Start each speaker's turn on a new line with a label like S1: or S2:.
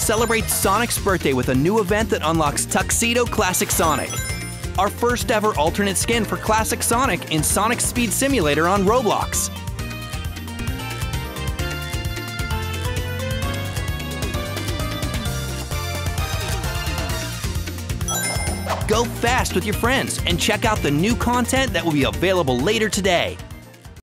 S1: Celebrate Sonic's birthday with a new event that unlocks Tuxedo Classic Sonic. Our first ever alternate skin for Classic Sonic in Sonic Speed Simulator on Roblox. Go fast with your friends and check out the new content that will be available later today.